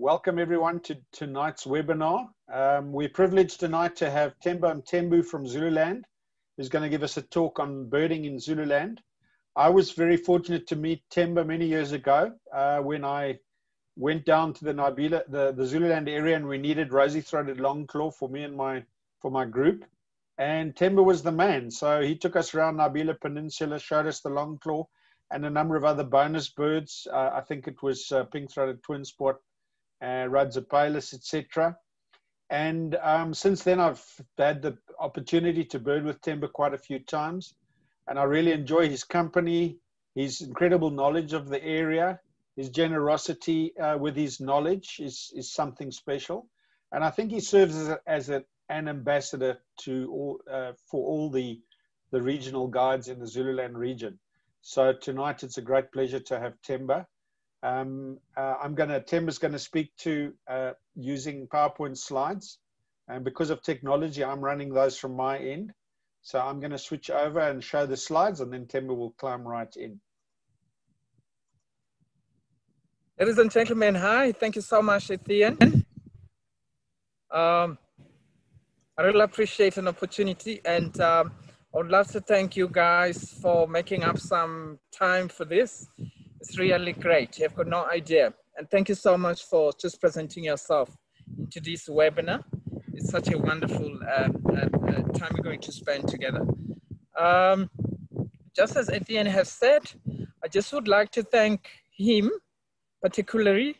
Welcome everyone to tonight's webinar. Um, we're privileged tonight to have Themba Mthembu from Zululand, who's going to give us a talk on birding in Zululand. I was very fortunate to meet Themba many years ago uh, when I went down to the Nibela, the, the Zululand area, and we needed rosy-throated longclaw for me and my for my group. And Themba was the man, so he took us around Nibela Peninsula, showed us the longclaw and a number of other bonus birds. Uh, I think it was uh, pink-throated twin spot uh, Rudd's apalis, etc. And um, since then, I've had the opportunity to bird with Themba quite a few times, and I really enjoy his company, his incredible knowledge of the area, his generosity uh, with his knowledge is, is something special. And I think he serves as, a, as a, an ambassador to all, uh, for all the, the regional guides in the Zululand region. So tonight it's a great pleasure to have Themba. Um, uh, I'm going to, Tim is going to speak to uh, using PowerPoint slides. And because of technology, I'm running those from my end. So I'm going to switch over and show the slides and then Themba will climb right in. Ladies and gentlemen, hi. Thank you so much, Etienne. Um, I really appreciate an opportunity and um, I would love to thank you guys for making up some time for this. It's really great. You've got no idea. And thank you so much for just presenting yourself into this webinar. It's such a wonderful uh, uh, uh, time we're going to spend together. Um, just as Etienne has said, I just would like to thank him particularly,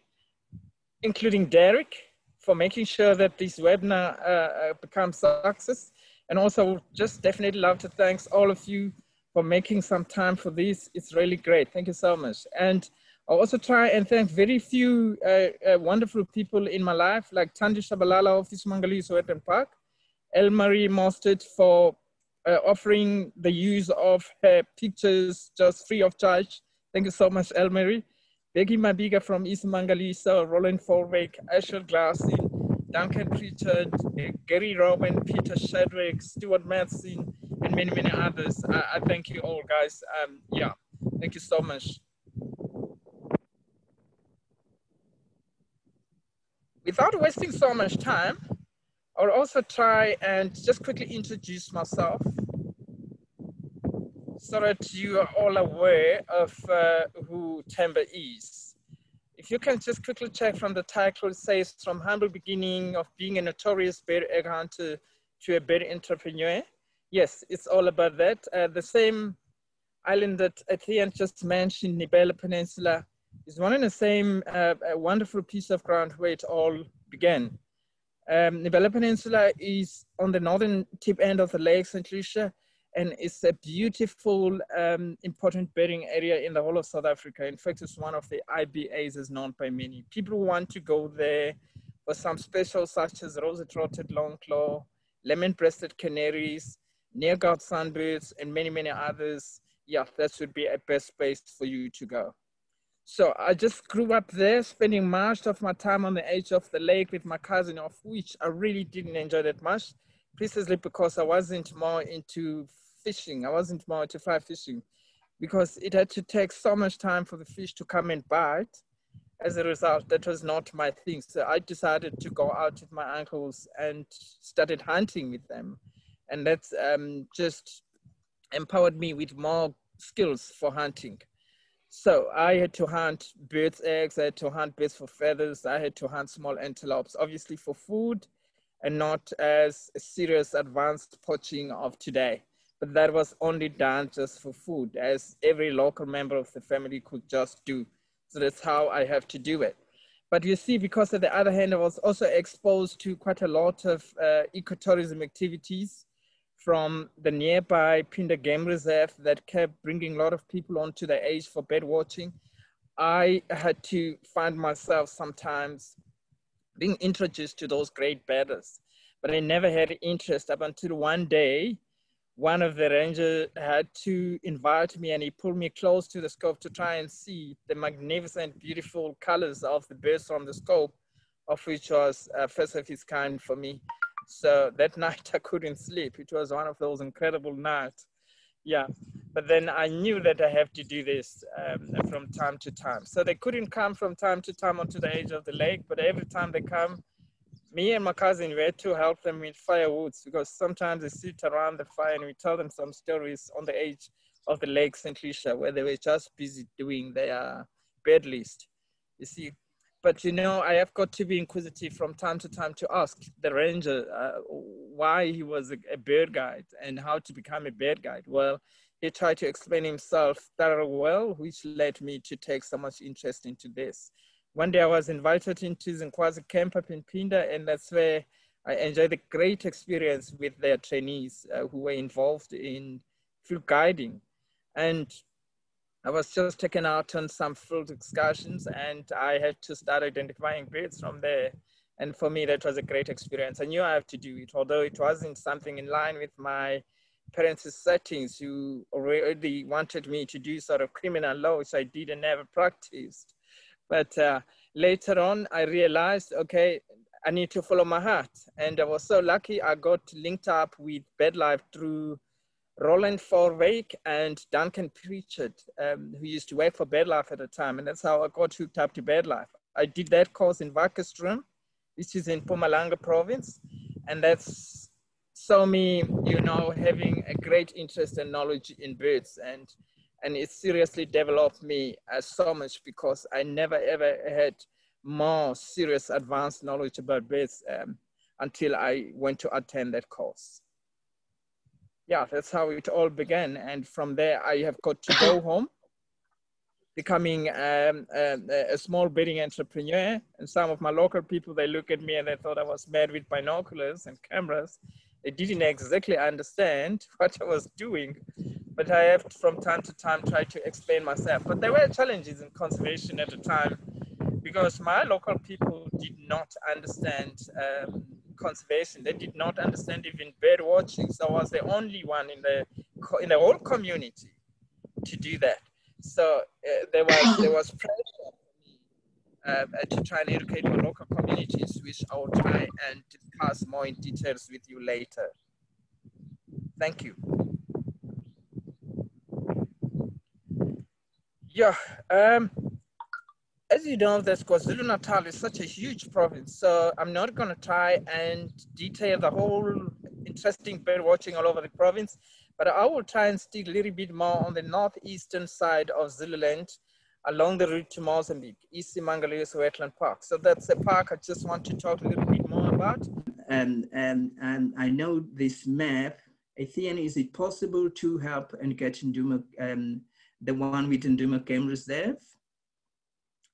including Derek, for making sure that this webinar uh, uh becomes a success. And also just definitely love to thank all of you for making some time for this. It's really great. Thank you so much. And I also try and thank very few uh, uh, wonderful people in my life, like Tandi Shabalala of this Isimangaliso Wetland Park, Elmarie Mostert for uh, offering the use of her pictures just free of charge. Thank you so much, Elmarie. Becky Mabiga from Isimangaliso, Roland Forwick, Asher Glassy, Duncan Pritchard, uh, Gary Rowan, Peter Shadwick, Stuart Madsen, and many, many others. I, I thank you all, guys. Um, yeah, thank you so much. Without wasting so much time, I'll also try and just quickly introduce myself so that you are all aware of uh, who Themba is. If you can just quickly check from the title, it says from humble beginning of being a notorious bird egg hunter to a bird entrepreneur. Yes, it's all about that. Uh, the same island that Etienne just mentioned, Nibela Peninsula, is one and the same uh, wonderful piece of ground where it all began. Um, Nibela Peninsula is on the northern tip end of the Lake St. Lucia, and it's a beautiful, um, important birding area in the whole of South Africa. In fact, it's one of the IBAs as known by many. People want to go there for some specials such as rosy-throated longclaw, lemon-breasted canaries, Neergaard sunbirds, and many, many others, yeah, that should be a best place for you to go. So I just grew up there, spending much of my time on the edge of the lake with my cousin, of which I really didn't enjoy that much, precisely because I wasn't more into fishing. I wasn't into fishing because it had to take so much time for the fish to come and bite. As a result, that was not my thing. So I decided to go out with my uncles and started hunting with them and that's um, just empowered me with more skills for hunting. So I had to hunt birds' eggs, I had to hunt birds for feathers, I had to hunt small antelopes, obviously for food and not as serious advanced poaching of today. But that was only done just for food, as every local member of the family could just do. So that's how I have to do it. But you see, because on the other hand, I was also exposed to quite a lot of uh, ecotourism activities from the nearby Phinda Game Reserve that kept bringing a lot of people onto the edge for bird watching. I had to find myself sometimes being introduced to those great birders, but I never had interest up until one day, one of the rangers had to invite me and he pulled me close to the scope to try and see the magnificent, beautiful colors of the birds from the scope, of which was uh, first of its kind for me. So that night I couldn't sleep. It was one of those incredible nights. Yeah, but then I knew that I have to do this um, from time to time. So they couldn't come from time to time onto the edge of the lake, but every time they come, me and my cousin we had to help them with firewoods because sometimes they sit around the fire and we tell them some stories on the edge of the lake St. Lucia where they were just busy doing their bird list. You see, but you know, I have got to be inquisitive from time to time to ask the ranger uh, why he was a, a, bird guide and how to become a bird guide. Well, he tried to explain himself thoroughly well, which led me to take so much interest into this. One day I was invited into Zinkwazi camp up in Phinda, and that's where I enjoyed a great experience with their trainees uh, who were involved in field guiding. And I was just taken out on some field excursions and I had to start identifying birds from there. And for me, that was a great experience. I knew I have to do it, although it wasn't something in line with my parents' settings who already wanted me to do sort of criminal law, which I didn't ever practiced. But uh, later on, I realized, okay, I need to follow my heart. And I was so lucky I got linked up with BirdLife through Roland Forwyk and Duncan Pritchard, um, who used to work for BirdLife at the time. And that's how I got hooked up to BirdLife. I did that course in Wakkerstroom, which is in Mpumalanga province. And that's saw me, you know, having a great interest and knowledge in birds. And, and it seriously developed me as so much because I never ever had more serious advanced knowledge about birds um, until I went to attend that course yeah, that's how it all began. And from there, I have got to go home, becoming um, um, a small bidding entrepreneur. And some of my local people, they look at me and they thought I was mad with binoculars and cameras. They didn't exactly understand what I was doing, but I have from time to time tried to explain myself. But there were challenges in conservation at the time because my local people did not understand um, conservation. They did not understand even bird watching. So I was the only one in the in the whole community to do that. So uh, there was there was pressure uh, to try and educate my local communities, which I will try and discuss more in details with you later. Thank you. Yeah. Um, as you know, that KwaZulu-Natal is such a huge province, so I'm not going to try and detail the whole interesting bird watching all over the province, but I will try and stick a little bit more on the northeastern side of Zululand along the route to Mozambique, Isimangaliso Wetland Park. So that's a park I just want to talk a little bit more about. And, and, and I know this map, Etienne, is it possible to help and get Ndumo, um, the one with Ndumo Game Reserve?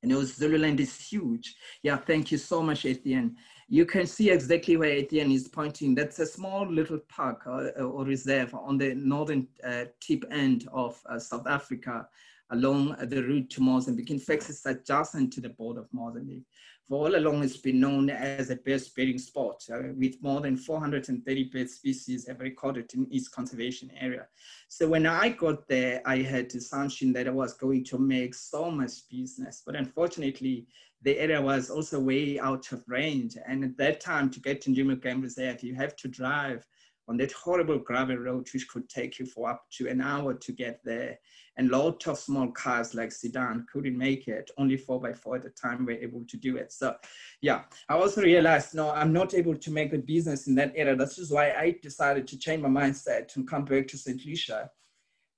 It was Zululand is huge. Yeah, thank you so much, Etienne. You can see exactly where Etienne is pointing. That's a small little park or, uh, or reserve on the northern uh, tip end of uh, South Africa along the route to Mozambique. In fact, it's adjacent to the border of Mozambique for all along it's been known as a bird bearing spot uh, with more than 430 bird species ever recorded in its conservation area. So when I got there, I had the assumption that I was going to make so much business, but unfortunately, the area was also way out of range. And at that time, to get to Ndumo Game Reserve, you have to drive on that horrible gravel road, which could take you for up to an hour to get there. And lots of small cars like sedan couldn't make it. Only four by four at the time were able to do it. So yeah, I also realized, no, I'm not able to make a business in that area. That's just why I decided to change my mindset and come back to St. Lucia.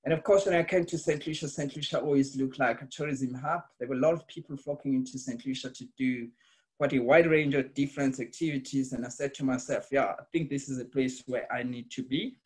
And of course, when I came to St. Lucia, St. Lucia always looked like a tourism hub. There were a lot of people flocking into St. Lucia to do quite a wide range of different activities. And I said to myself, yeah, I think this is a place where I need to be.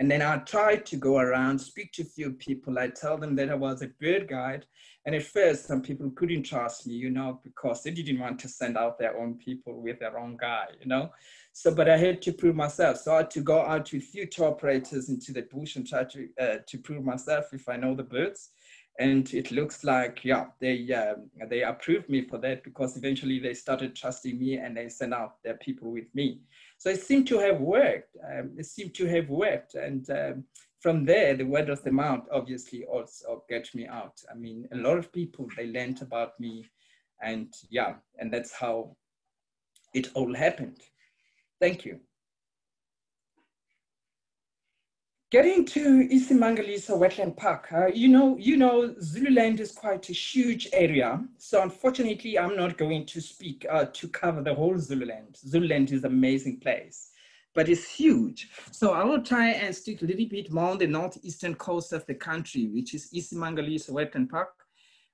And then I tried to go around, speak to a few people. I tell them that I was a bird guide. And at first, some people couldn't trust me, you know, because they didn't want to send out their own people with their own guy, you know. So, but I had to prove myself. So I had to go out with a few tour operators into the bush and try to, uh, to prove myself if I know the birds and it looks like yeah they um, they approved me for that because eventually they started trusting me and they sent out their people with me. So it seemed to have worked um, it seemed to have worked. And um, from there the word of the mouth obviously also got me out. I mean a lot of people they learned about me and yeah and that's how it all happened. Thank you Getting to Isimangaliso Wetland Park, uh, you know, you know, Zululand is quite a huge area. So unfortunately, I'm not going to speak uh, to cover the whole Zululand. Zululand is an amazing place, but it's huge. So I will try and stick a little bit more on the northeastern coast of the country, which is Isimangaliso Wetland Park.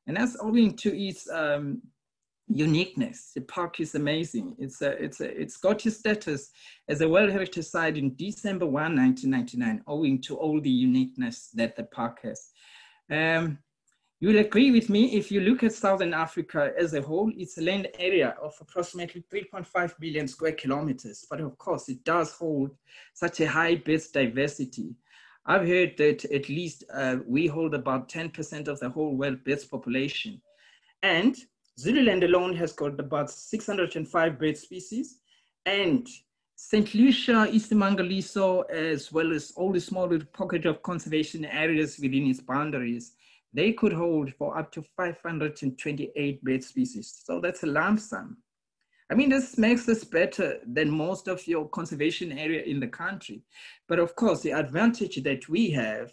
And that's owing to its um, uniqueness. The park is amazing. It's a, it's a, it's got its status as a World Heritage Site in December 1, 1999, owing to all the uniqueness that the park has. Um, you will agree with me if you look at Southern Africa as a whole, it's a land area of approximately 3.5 billion square kilometers. But of course, it does hold such a high bird diversity. I've heard that at least uh, we hold about 10% of the whole world birds population. And Zululand alone has got about 605 bird species, and St. Lucia, Isimangaliso, as well as all the smaller pocket of conservation areas within its boundaries, they could hold for up to 528 bird species. So that's a lump sum. I mean, this makes us better than most of your conservation area in the country. But of course, the advantage that we have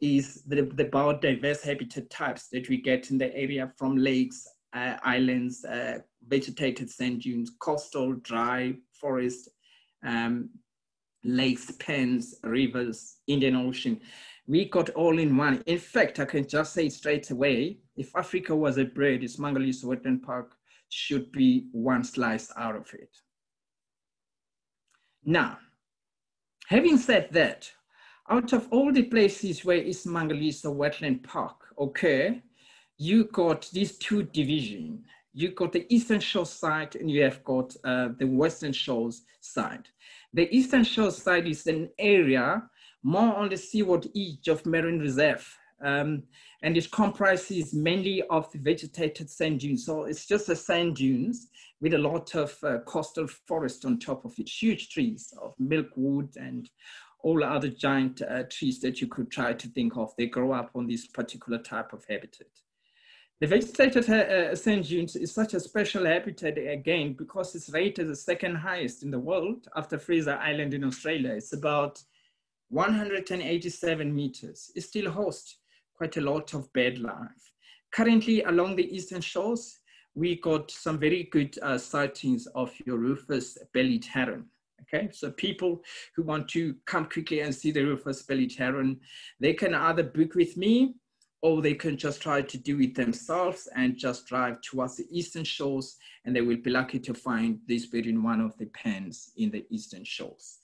is the, the biodiverse habitat types that we get in the area from lakes, uh, islands, uh, vegetated sand dunes, coastal, dry forest, um, lakes, pens, rivers, Indian Ocean. We got all in one. In fact, I can just say straight away, if Africa was a bread, Isimangaliso Wetland Park should be one slice out of it. Now, having said that, out of all the places where Isimangaliso Wetland Park occur, you got these two divisions. You got the Eastern Shore side and you have got uh, the Western Shores side. The Eastern Shore side is an area more on the seaward edge of Marine Reserve. Um, and it comprises mainly of the vegetated sand dunes. So it's just the sand dunes with a lot of uh, coastal forest on top of it, huge trees of milkwood and all other giant uh, trees that you could try to think of. They grow up on this particular type of habitat. The vegetated uh, sand dunes is such a special habitat again because it's rated the second highest in the world after Fraser Island in Australia. It's about 187 meters. It still hosts quite a lot of bird life. Currently along the eastern shores, we got some very good uh, sightings of your rufous bellied heron. Okay, so people who want to come quickly and see the rufous bellied heron, they can either book with me or they can just try to do it themselves and just drive towards the eastern shores and they will be lucky to find this in one of the pens in the eastern shores.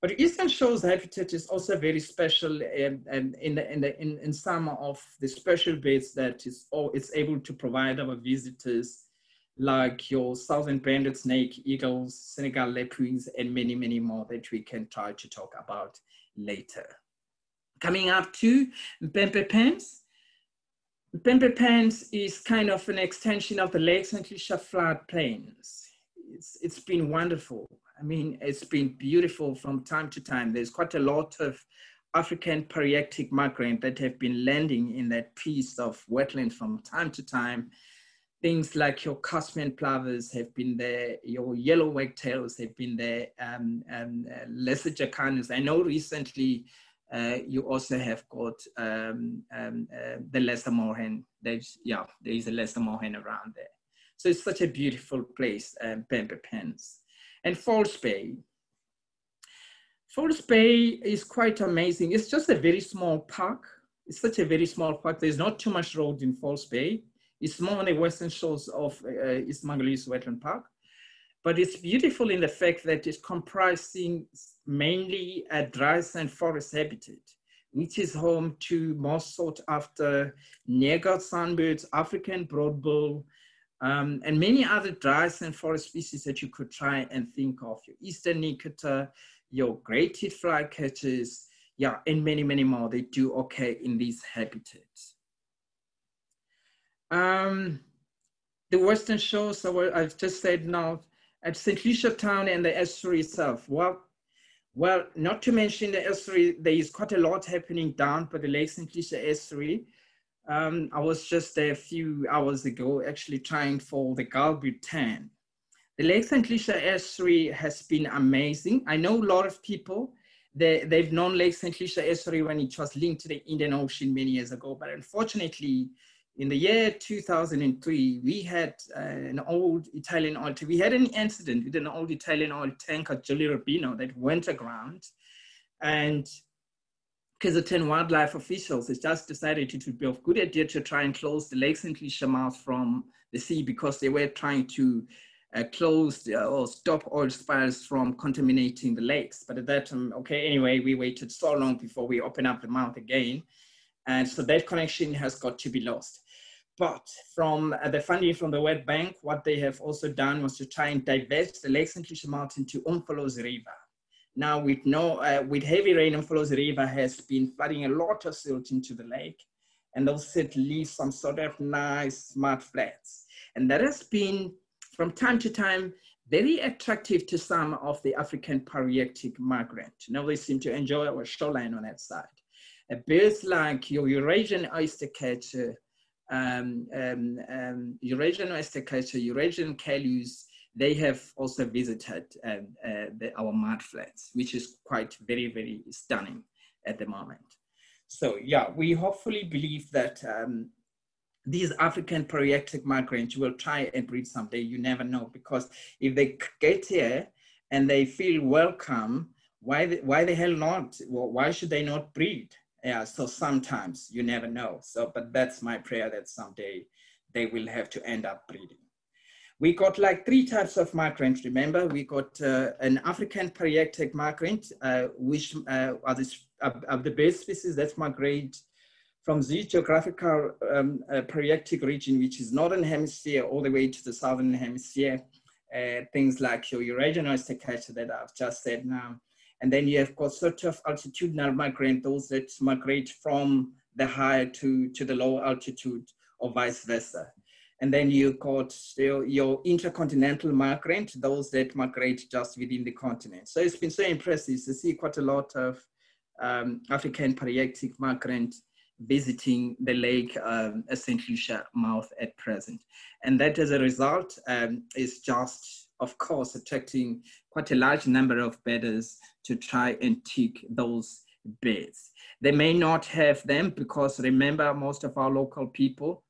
But eastern shores habitat is also very special um, um, in, the, in, the, in, in some of the special beds that is oh, it's able to provide our visitors like your southern banded snake, eagles, Senegal leopards, and many, many more that we can try to talk about later. Coming up to Mpempe Pens, Pempe Pens is kind of an extension of the Lake St. Lucia flood plains. It's, it's been wonderful. I mean, it's been beautiful from time to time. There's quite a lot of African Palearctic migrant that have been landing in that piece of wetland from time to time. Things like your Caspian plovers have been there, your yellow wagtails have been there, um, um, uh, lesser jacana. I know recently uh, you also have got um, um, uh, the lesser moorhen. There's, yeah, there is a lesser moorhen around there. So it's such a beautiful place, um, Pempe Pens. And False Bay. False Bay is quite amazing. It's just a very small park. It's such a very small park. There's not too much road in False Bay. It's more on the western shores of uh, Isimangaliso Wetland Park. But it's beautiful in the fact that it's comprising mainly a dry sand forest habitat, which is home to most sought after Neergaard sunbirds, African broadbill, um, and many other dry sand forest species that you could try and think of. Your eastern nicator, your great-head flycatchers, yeah, and many, many more. They do okay in these habitats. Um, the western shores, I've just said now, at St. Lucia town and the estuary itself. Well, well, not to mention the estuary, there is quite a lot happening down by the Lake St. Lucia estuary. Um, I was just there a few hours ago actually trying for the gull-billed tern. The Lake St. Lucia estuary has been amazing. I know a lot of people, they, they've known Lake St. Lucia estuary when it was linked to the Indian Ocean many years ago. But unfortunately, in the year 2003, we had uh, an old Italian oil, we had an incident with an old Italian oil tanker, Jolly Rubino, that went aground. And KZN wildlife officials has just decided it would be of good idea to try and close the Lake St. Lucia mouth from the sea because they were trying to uh, close uh, or stop oil spills from contaminating the lakes. But at that time, okay, anyway, we waited so long before we open up the mouth again. And so that connection has got to be lost. But from uh, the funding from the World Bank, what they have also done was to try and divert the Lake St. Lucia Mountain to Umfolozi River. Now with no, uh, with heavy rain, Umfolozi River has been flooding a lot of silt into the lake and those silt leave some sort of nice mud flats. And that has been from time to time, very attractive to some of the African Palearctic migrant. Now they seem to enjoy our shoreline on that side. A birds like your Eurasian oystercatcher, um, um, um, Eurasian oystercatcher, Eurasian curlews, they have also visited um, uh, the, our mudflats, which is quite very, very stunning at the moment. So yeah, we hopefully believe that um, these African Palearctic migrants will try and breed someday. You never know because if they get here and they feel welcome, why the, why the hell not? Why should they not breed? Yeah, so sometimes you never know. So, but that's my prayer that someday they will have to end up breeding. We got like three types of migrants. Remember, we got uh, an African Palearctic migrant, uh, which uh, are, the, are the bird species that migrate from the geographical um, uh, Palearctic region, which is northern hemisphere all the way to the southern hemisphere, uh, things like your Eurasian oystercatcher that I've just said now. And then you have got sort of altitudinal migrant, those that migrate from the higher to, to the lower altitude or vice versa. And then you got your, your intercontinental migrant, those that migrate just within the continent. So it's been so impressive to see quite a lot of um, African Palearctic migrant visiting the lake um, St. Lucia mouth at present. And that as a result um, is just, of course, attracting quite a large number of birders to try and tick those beds. They may not have them because remember, most of our local people,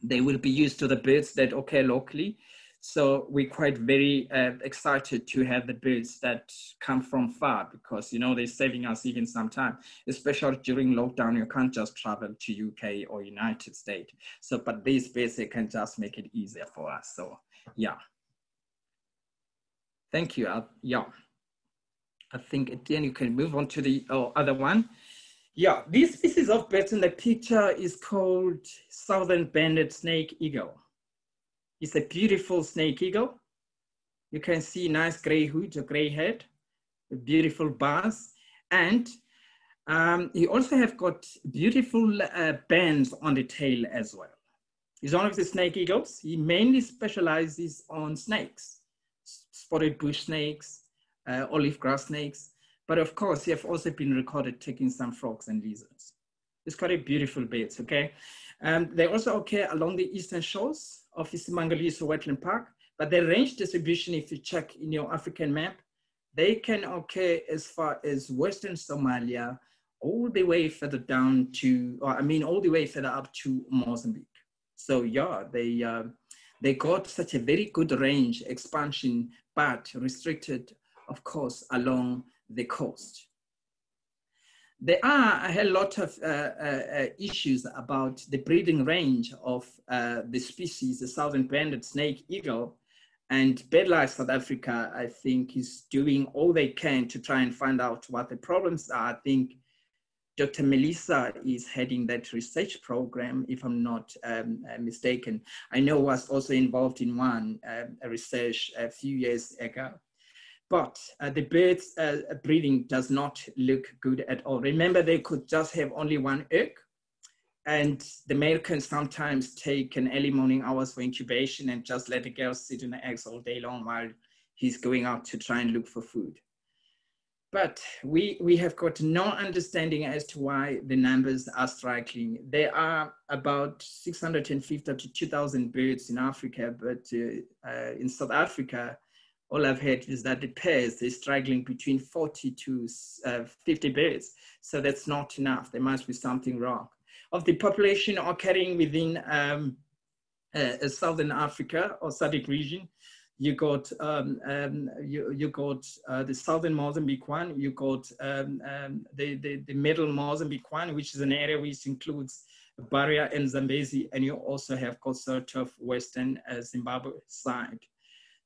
they will be used to the birds that occur locally. So we're quite very uh, excited to have the birds that come from far because, you know, they're saving us even some time, especially during lockdown, you can't just travel to UK or United States. So, but these birds, they can just make it easier for us. So yeah. Thank you. Uh, yeah. I think at the end you can move on to the oh, other one. Yeah, this species of birds in the picture is called Southern Banded Snake Eagle. It's a beautiful snake eagle. You can see nice gray hood, a gray head, a beautiful buzz. And um, he also have got beautiful uh, bands on the tail as well. He's one of the snake eagles. He mainly specializes on snakes, spotted bush snakes, uh, olive grass snakes. But of course, he have also been recorded taking some frogs and lizards. It's quite a beautiful birds, okay? Um, they also occur along the eastern shores of Isimangaliso Wetland Park, but their range distribution, if you check in your African map, they can occur as far as Western Somalia, all the way further down to, or I mean, all the way further up to Mozambique. So yeah, they, uh, they got such a very good range expansion, but restricted, of course, along the coast there are a lot of uh, uh, uh, issues about the breeding range of uh, the species, the southern banded snake eagle. And BirdLife South Africa, I think, is doing all they can to try and find out what the problems are. I think Dr. Melissa is heading that research program, if I'm not um, uh, mistaken. I know was also involved in one uh, research a few years ago but uh, the birds uh, breeding does not look good at all. Remember, they could just have only one egg, and the male can sometimes take an early morning hours for incubation and just let the girl sit in the eggs all day long while he's going out to try and look for food. But we, we have got no understanding as to why the numbers are striking. There are about 650 to 2,000 birds in Africa, but uh, uh, in South Africa, all I've heard is that the pairs, they're struggling between 40 to uh, 50 birds. So that's not enough. There must be something wrong. Of the population occurring within um, uh, Southern Africa or SADC region, you got um, um, you, you got uh, the southern Mozambique one, you got um, um, the, the, the middle Mozambique one, which is an area which includes Beira and Zambezi, and you also have sort of western uh, Zimbabwe side.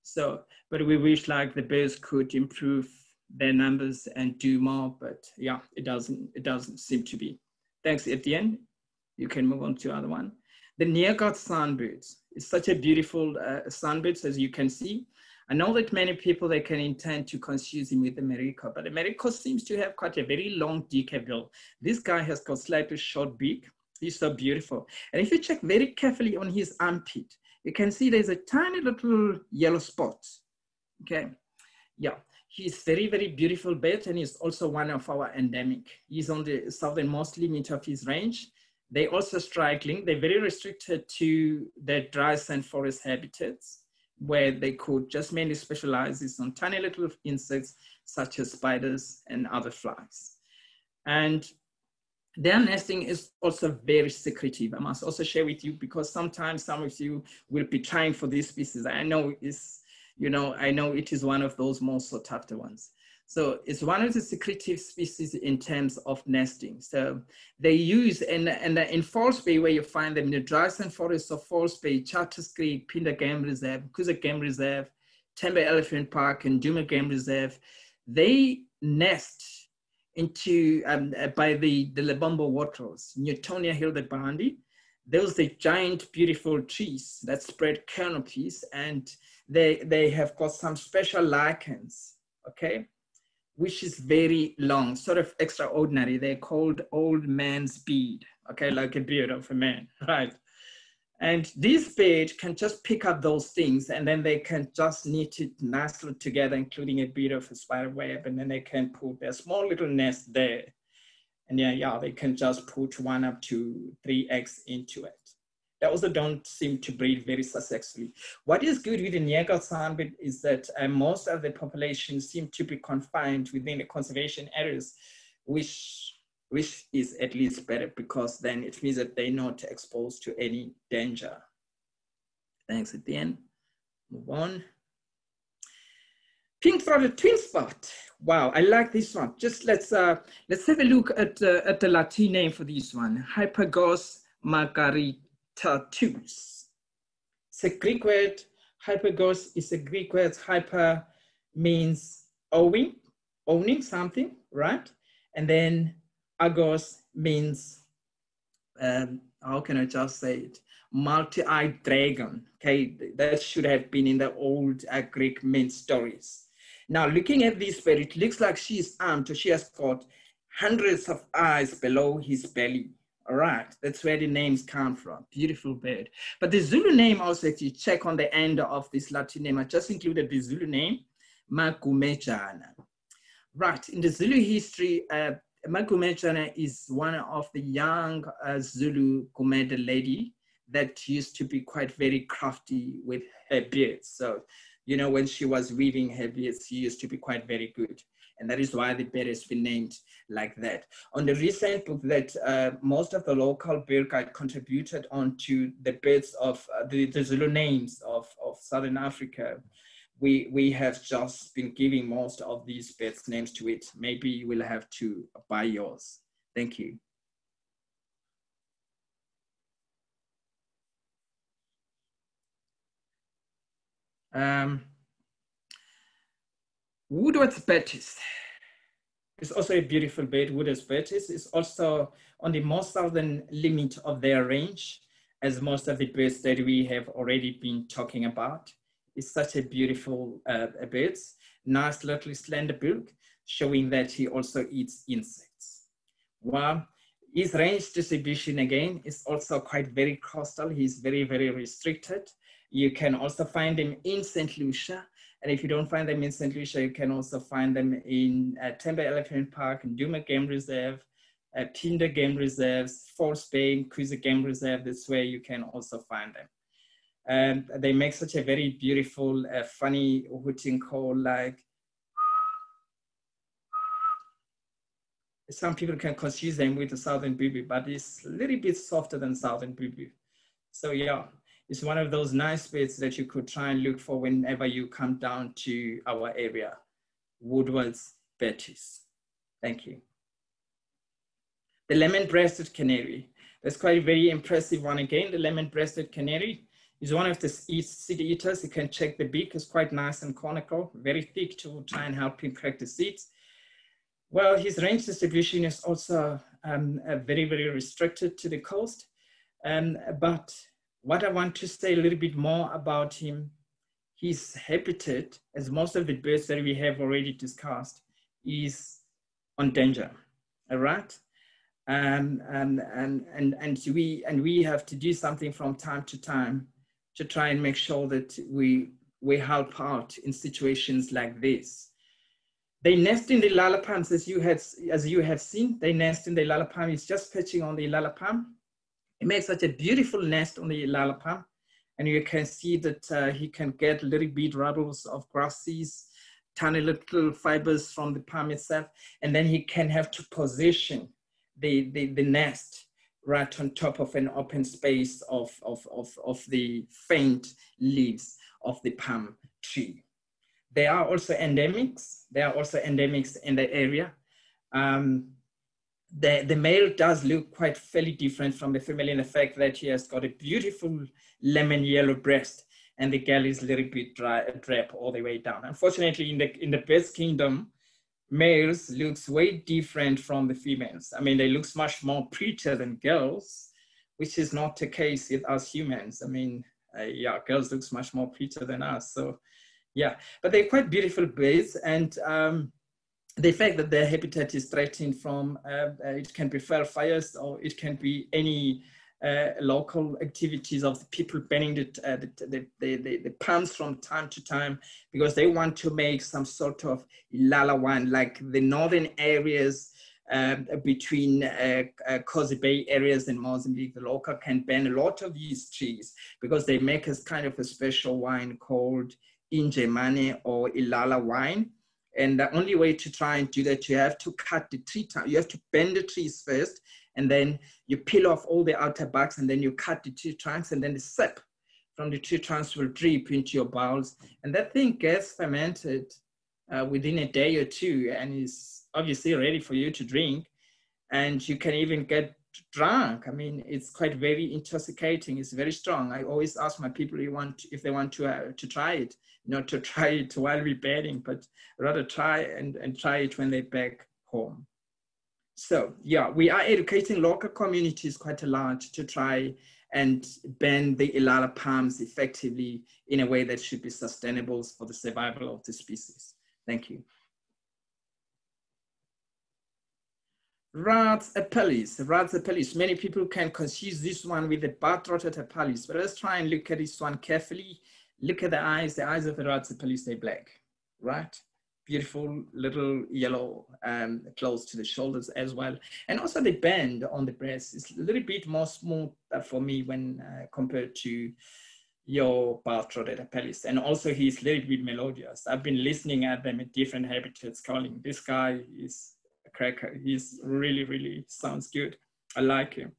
So, but we wish like the Bears could improve their numbers and do more, but yeah, it doesn't, it doesn't seem to be. Thanks, Etienne. You can move on to other one. The Neergaard sunbirds is such a beautiful uh, as you can see. I know that many people they can intend to confuse him with Marico, but Marico seems to have quite a very long decay bill. This guy has got slightly short beak, He's so beautiful. And if you check very carefully on his armpit, you can see there's a tiny little yellow spot. Okay. Yeah. He's very, very beautiful bird and he's also one of our endemic. He's on the southernmost limit of his range. They're also striking. They're very restricted to their dry sand forest habitats where they could just mainly specialize on tiny little insects such as spiders and other flies. And their nesting is also very secretive. I must also share with you because sometimes some of you will be trying for these species. I know it's, you know, I know it is one of those most sought after ones. So it's one of the secretive species in terms of nesting. So they use, and, and in False Bay where you find them in the dry sand forests of False Bay, Charters Creek, Phinda Game Reserve, Kuza Game Reserve, Tembe Elephant Park, and Duma Game Reserve, they nest into um, uh, by the, the Lebombo wattles, Newtonia hildebrandtii. Those are giant, beautiful trees that spread canopies and they, they have got some special lichens, okay? Which is very long, sort of extraordinary. They're called old man's beard, okay? Like a beard of a man, right? And this bird can just pick up those things and then they can just knit it nicely together, including a bit of a spider web, and then they can put their small little nest there. And yeah, yeah, they can just put one up to three eggs into it. They also don't seem to breed very successfully. What is good with the Neergaard sunbird is that uh, most of the population seem to be confined within the conservation areas, which which is at least better because then it means that they're not exposed to any danger. Thanks the. Move on. Pink-throated twin spot. Wow, I like this one. Just let's uh, let's have a look at uh, at the Latin name for this one. Hypargos margaritatus. It's a Greek word. Hypargos is a Greek word. Hyper means owing, owning something, right? And then Argos means, um, how can I just say it? Multi-eyed dragon. Okay, that should have been in the old uh, Greek myth stories. Now, looking at this bird, it looks like she is armed. She has got hundreds of eyes below his belly. All right, that's where the names come from. Beautiful bird. But the Zulu name also, if you check on the end of this Latin name, I just included the Zulu name, Magumejana. Right, in the Zulu history, uh, Magumejana is one of the young uh, Zulu Gumede lady that used to be quite very crafty with her beads. So, you know, when she was weaving her beads, she used to be quite very good. And that is why the bird has been named like that. On the recent book that uh, most of the local bird guide contributed onto the birds of uh, the, the Zulu names of, of Southern Africa, we we have just been giving most of these bits names to it. Maybe you will have to buy yours. Thank you. Um, Woodward's Batis is also a beautiful bird. Woodward's Batis is also on the most southern limit of their range, as most of the birds that we have already been talking about It's such a beautiful uh, bird, nice little slender bill, showing that he also eats insects. Well, his range distribution again is also quite very coastal. He's very, very restricted. You can also find him in St. Lucia. And if you don't find them in St. Lucia, you can also find them in uh, Tembe Elephant Park Duma Game Reserve, uh, Phinda Game Reserves, False Bay, Kuza Game Reserve. That's where you can also find them. And they make such a very beautiful, uh, funny hooting call like, some people can confuse them with the southern boubou, but it's a little bit softer than southern boubou. So yeah, it's one of those nice bits that you could try and look for whenever you come down to our area, Woodward's Batis. Thank you. The lemon-breasted canary. That's quite a very impressive one again. The lemon-breasted canary is one of the seed eaters. You can check the beak, it's quite nice and conical, very thick to try and help him crack the seeds. Well, his range distribution is also um, uh, very, very restricted to the coast. Um, but what I want to say a little bit more about him, his habitat, as most of the birds that we have already discussed, is on danger, all right? Um, and, and, and, and, we, and we have to do something from time to time to try and make sure that we, we help out in situations like this. They nest in the ilala palms as you had as you have seen. They nest in the lala palm. It's just perching on the ilala palm. It makes such a beautiful nest on the ilala palm, and you can see that uh, he can get little bit ruddles of grasses, tiny little fibers from the palm itself, and then he can have to position the the, the nest right on top of an open space of, of, of, of the faint leaves of the palm tree. They are also endemics. They are also endemics in the area. Um, the, the male does look quite fairly different from the female in the fact that he has got a beautiful lemon yellow breast and the girl is a little bit dry, drap all the way down. Unfortunately, in the, in the bird kingdom, males looks way different from the females. I mean, they looks much more prettier than girls, which is not the case with us humans. I mean, uh, yeah, girls looks much more prettier than us. So yeah, but they're quite beautiful birds. And um, the fact that their habitat is threatened from, uh, uh, it can be fires or it can be any uh, local activities of the people banning the, uh, the, the, the, the, palms from time to time because they want to make some sort of ilala wine, like the northern areas uh, between uh, uh, Kosi Bay areas in Mozambique, the local can ban a lot of these trees because they make us kind of a special wine called Injemane or Ilala wine. And the only way to try and do that, you have to cut the tree, you have to bend the trees first, and then you peel off all the outer barks, and then you cut the tree trunks, and then the sap from the tree trunks will drip into your bowels. And that thing gets fermented uh, within a day or two, and is obviously ready for you to drink. And you can even get drunk. I mean, it's quite very intoxicating. It's very strong. I always ask my people if, want, if they want to, uh, to try it not to try it while we're bedding, but rather try and, and try it when they're back home. So yeah, we are educating local communities quite a lot to try and ban the Ilala palms effectively in a way that should be sustainable for the survival of the species. Thank you. Rudd's apalis, Rudd's apalis. Many people can confuse this one with the bar-throated apalis, but let's try and look at this one carefully look at the eyes. The eyes of the Rudd's apalis stay black, right? Beautiful little yellow um, close to the shoulders as well. And also the band on the breast is a little bit more smooth for me when uh, compared to your bar-throated apalis. And also he's a little bit melodious. I've been listening at them in different habitats calling, this guy is cracker. He's really, really sounds good. I like him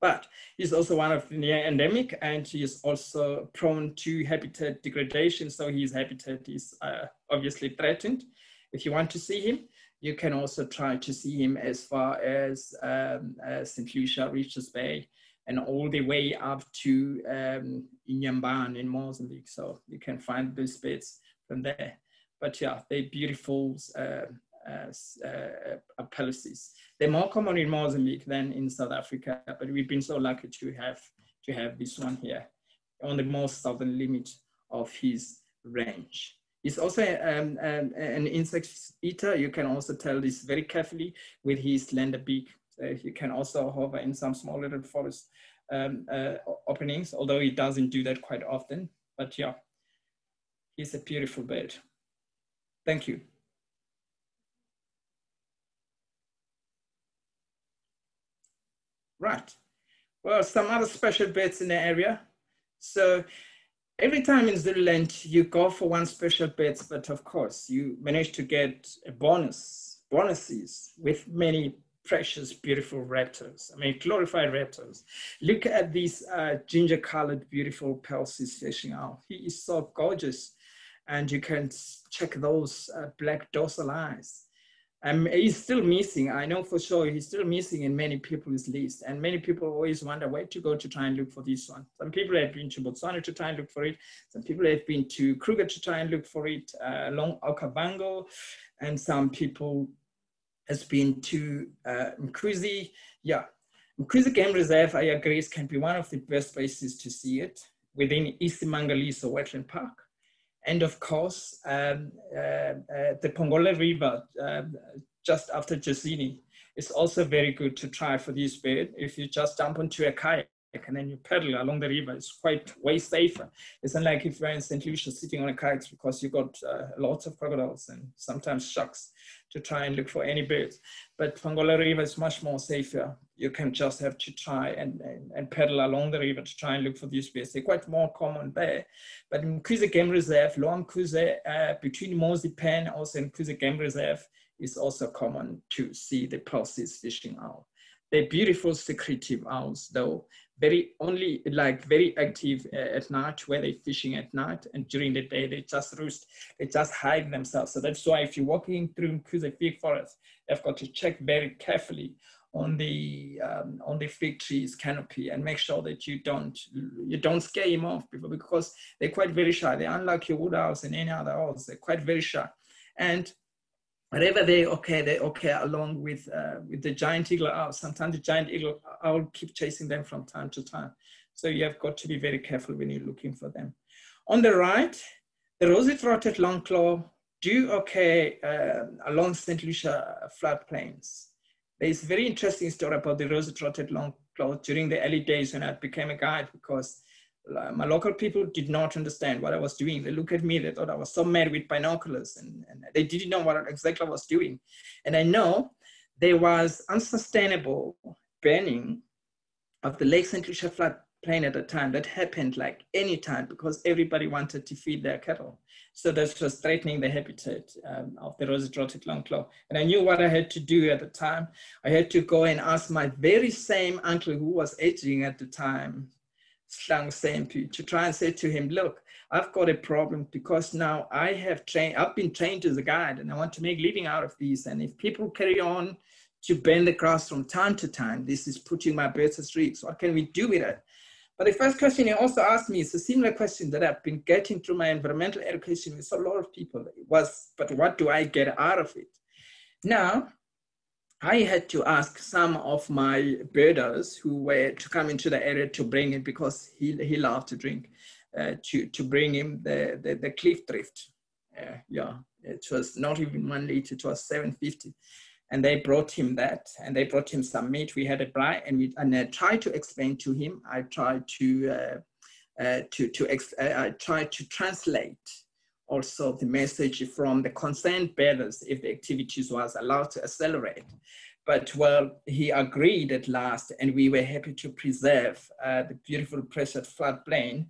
but he's also one of the endemic and he is also prone to habitat degradation. So his habitat is uh, obviously threatened. If you want to see him, you can also try to see him as far as um, uh, St. Lucia, Richards Bay, and all the way up to um, in Mozambique. So you can find those bits from there. But yeah, they're beautiful uh, policies. They're more common in Mozambique than in South Africa, but we've been so lucky to have to have this one here on the most southern limit of his range. He's also um, um, an insect eater. You can also tell this very carefully with his slender beak. You can also hover in some small little forest um, uh, openings, although he doesn't do that quite often. But yeah, he's a beautiful bird. Thank you. Right. Well, some other special bits in the area. So every time in Zululand, you go for one special bet, but of course, you manage to get a bonus, bonuses with many precious, beautiful raptors. I mean, glorified raptors. Look at this uh, ginger colored, beautiful Pel's fishing owl. He is so gorgeous. And you can check those uh, black dorsal eyes. He's still missing. I know for sure he's still missing in many people's list. And many people always wonder where to go to try and look for this one. Some people have been to Botswana to try and look for it. Some people have been to Kruger to try and look for it uh, along Okavango. And some people has been to uh. Yeah, Mkhuzi Game Reserve, I agree, can be one of the best places to see it within Isimangaliso Wetland Park. And of course, um, uh, uh, the Pongola River, uh, just after Jozini, is also very good to try for this bird. If you just jump onto a kayak and then you paddle along the river, it's quite way safer. It's not like if you're in St. Lucia sitting on a kayak because you've got uh, lots of crocodiles and sometimes sharks to try and look for any birds. But Pongola River is much more safer. You can just have to try and, and, and paddle along the river to try and look for these birds. They're quite more common there. But in Mkhuzi Game Reserve, Lower Mkhuzi, uh, between Marzipan also in Mkhuzi Game Reserve, is also common to see the Pel's fishing owl. They're beautiful secretive owls though, very only like very active uh, at night where they're fishing at night and during the day they just roost they just hide themselves. So that's why if you're walking through Mkhuzi fig forest you've got to check very carefully on the um, on the fig trees canopy and make sure that you don't you don't scare him off because they're quite very shy. They're unlike your wood owls and any other owls. They're quite very shy. And whenever they okay, they okay along with uh, with the giant eagle owl. Sometimes the giant eagle owl keep chasing them from time to time. So you have got to be very careful when you're looking for them. On the right, the rosy-throated longclaw do okay uh, along St. Lucia floodplains. There's a very interesting story about the rosy-throated longclaw during the early days when I became a guide because my local people did not understand what I was doing. They looked at me, they thought I was so mad with binoculars and, and they didn't know what exactly I was doing. And I know there was unsustainable burning of the Lake St. Lucia flood plain at the time that happened like any time because everybody wanted to feed their cattle. So that was threatening the habitat um, of the rosy-throated longclaw. And I knew what I had to do at the time. I had to go and ask my very same uncle who was aging at the time, Slang Sempi to try and say to him, look, I've got a problem because now I have trained, I've been trained as a guide and I want to make living out of these. And if people carry on to bend the grass from time to time, this is putting my birds at risk. What can we do with it? But the first question he also asked me is a similar question that I've been getting through my environmental education with a lot of people it was, but what do I get out of it? Now, I had to ask some of my birders who were to come into the area to bring it because he, he loved to drink, uh, to, to bring him the, the, the Klipdrift. Uh, yeah, it was not even one liter, it was 750. And they brought him that and they brought him some meat. We had a braai and, we, and I tried to explain to him, I tried to, uh, uh to, to ex, uh, I tried to translate also the message from the concerned bearers if the activities was allowed to accelerate. But well, he agreed at last, and we were happy to preserve uh, the beautiful pressured floodplain.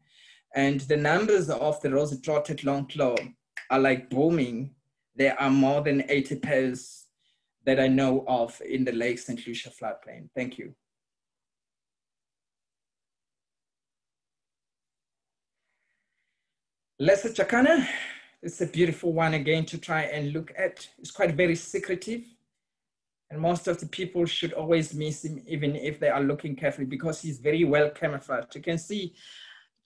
And the numbers of the rosy-throated longclaw are like booming. There are more than 80 pairs that I know of in the Lake St. Lucia floodplain. Thank you. Lesser Jacana, it's a beautiful one again to try and look at. It's quite very secretive. And most of the people should always miss him, even if they are looking carefully, because he's very well camouflaged. You can see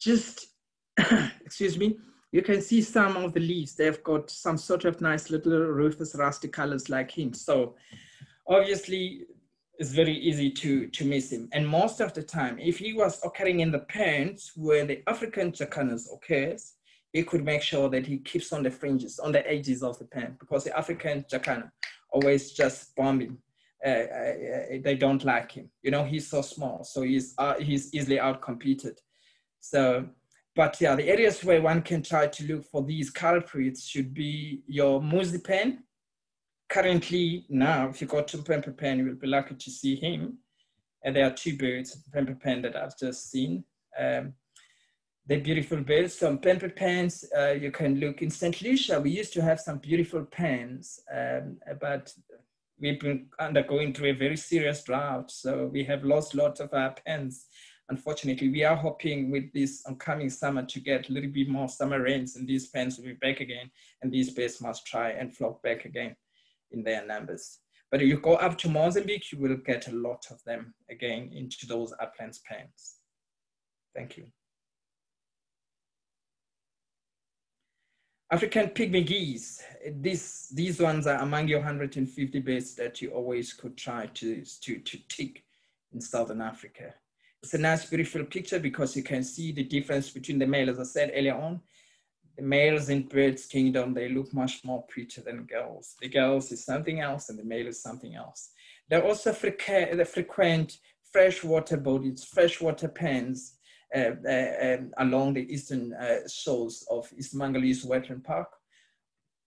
just, excuse me, you can see some of the leaves. They've got some sort of nice little rufous rusty colors like him. So obviously it's very easy to, to miss him. And most of the time, if he was occurring in the pens where the African jacanas occurs, he could make sure that he keeps on the fringes, on the edges of the pen, because the African jacana always just bombing. Uh, uh, uh, they don't like him. You know, he's so small, so he's uh, he's easily outcompeted. So, but yeah, the areas where one can try to look for these culprits should be your pen. Currently, now, if you go to Pen, you will be lucky to see him. And there are two birds, Pen that I've just seen. Um, the beautiful birds, some pamper pens. Uh, you can look in St. Lucia. We used to have some beautiful pens, um, but we've been undergoing through a very serious drought. So we have lost lots of our pens. Unfortunately, we are hoping with this oncoming summer to get a little bit more summer rains and these pens will be back again and these birds must try and flock back again in their numbers. But if you go up to Mozambique, you will get a lot of them again into those uplands pens. Thank you. African pygmy geese, these, these ones are among your 150 birds that you always could try to, to, to tick in Southern Africa. It's a nice, beautiful picture because you can see the difference between the male, as I said earlier on. The males in birds kingdom, they look much more pretty than girls. The girls is something else and the male is something else. They're also frequent, frequent freshwater bodies, freshwater pens Uh, uh, um, along the eastern uh, shores of Isimangaliso Wetland Park,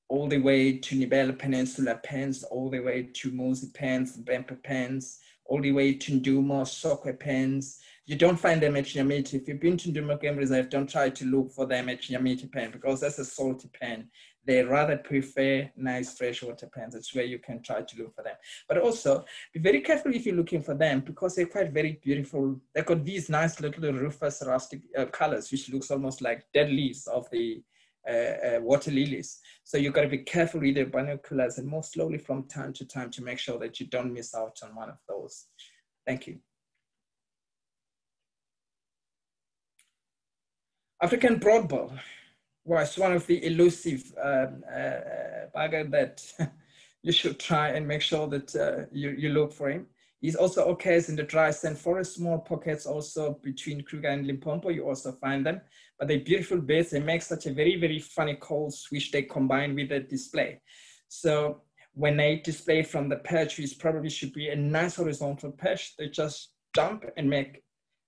all the way to Nibela Peninsula pens, all the way to Musi pens, Bemper pens, all the way to Ndumo, Sokwe pens. You don't find them at Nyamiti. If you've been to Ndumo Game Reserve, don't try to look for them at Nyamiti pen because that's a salty pen. They rather prefer nice freshwater plants. That's where you can try to look for them. But also be very careful if you're looking for them because they're quite very beautiful. They've got these nice little rufous rustic uh, colors, which looks almost like dead leaves of the uh, uh, water lilies. So you've got to be careful with the binoculars and more slowly from time to time to make sure that you don't miss out on one of those. Thank you. African broadbill was one of the elusive um, uh, bugger that you should try and make sure that uh, you, you look for him. He's also occurs in the dry sand forest, small pockets also between Kruger and Limpopo, you also find them. But they're beautiful birds, they make such a very, very funny calls, which they combine with the display. So when they display from the perch, which probably should be a nice horizontal perch, they just jump and make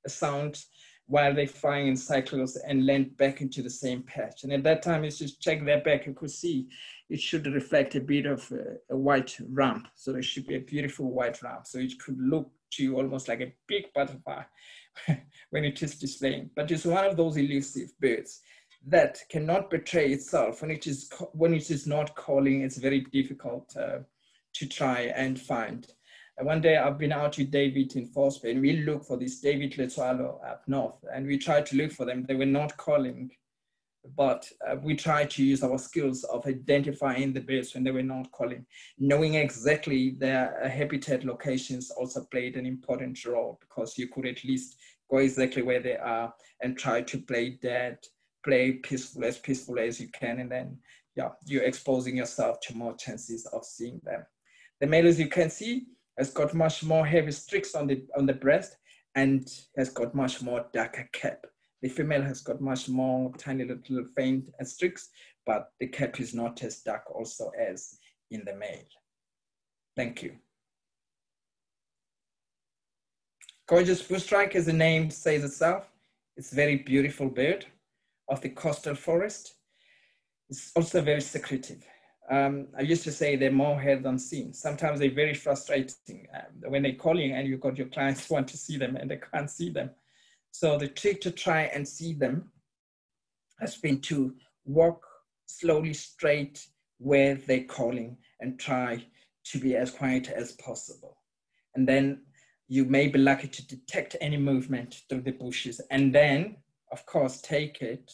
a sound while they're flying in cycles and land back into the same patch. And at that time, it's just check that back, you could see it should reflect a bit of a, a, white ramp. So there should be a beautiful white ramp. So it could look to you almost like a big butterfly when it is displaying. But it's one of those elusive birds that cannot betray itself when it is when it is not calling. It's very difficult uh, to try and find. And one day I've been out with David in Forsby and we look for this David Letsoalo up north and we tried to look for them. They were not calling but uh, we try to use our skills of identifying the birds when they were not calling. Knowing exactly their uh, habitat locations also played an important role because you could at least go exactly where they are and try to play dead, play peaceful as peaceful as you can, and then yeah, you're exposing yourself to more chances of seeing them. The males you can see, has got much more heavy streaks on the on the breast and has got much more darker cap. The female has got much more tiny little faint streaks, but the cap is not as dark also as in the male. Thank you. Gorgeous bushshrike, as the name says itself, it's a very beautiful bird of the coastal forest. It's also very secretive. Um, I used to say they're more heard than seen. Sometimes they're very frustrating um, when they're calling and you've got your clients want to see them and they can't see them. So the trick to try and see them has been to walk slowly straight where they're calling and try to be as quiet as possible. And then you may be lucky to detect any movement through the bushes. And then, of course, take it.